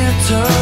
guitar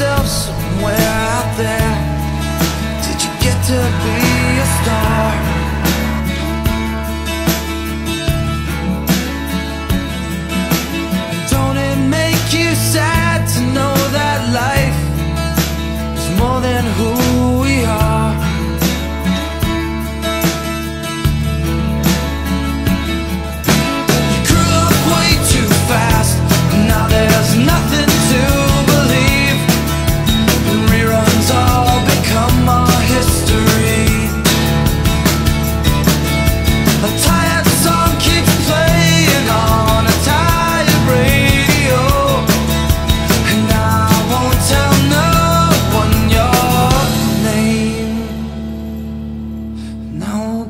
yourself somewhere out there? Did you get to be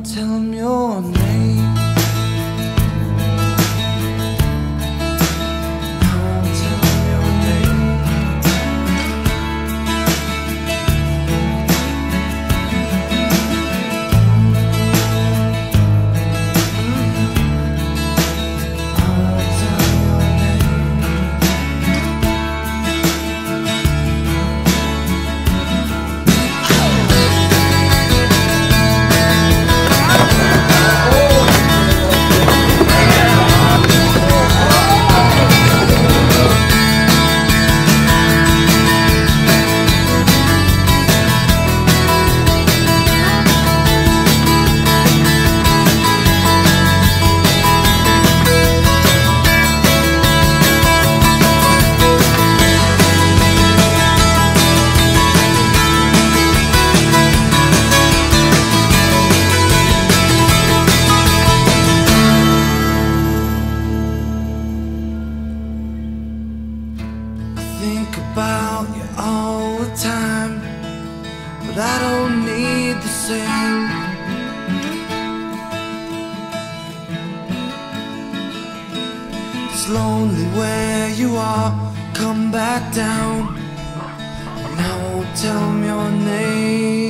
tell 'em your about you all the time, but I don't need the same. It's lonely where you are, come back down. And I won't tell 'em your name.